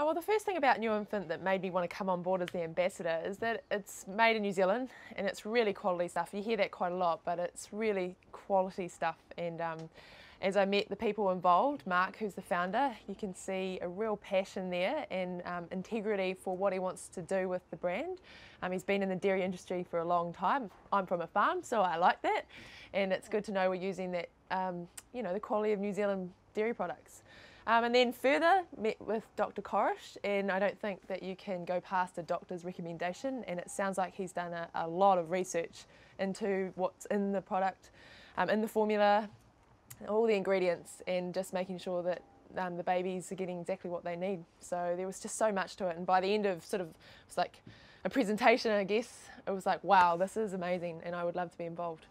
Oh, well, the first thing about Nuenfant that made me want to come on board as the ambassador is that it's made in New Zealand and it's really quality stuff. You hear that quite a lot, but it's really quality stuff. And um, as I met the people involved, Mark, who's the founder, you can see a real passion there and um, integrity for what he wants to do with the brand. Um, he's been in the dairy industry for a long time. I'm from a farm, so I like that. And it's good to know we're using that, um, you know, the quality of New Zealand dairy products. Um, and then further, met with Dr. Korish, and I don't think that you can go past a doctor's recommendation. And it sounds like he's done a, a lot of research into what's in the product, um, in the formula, all the ingredients, and just making sure that um, the babies are getting exactly what they need. So there was just so much to it. And by the end of sort of, it's like a presentation, I guess, it was like, wow, this is amazing, and I would love to be involved.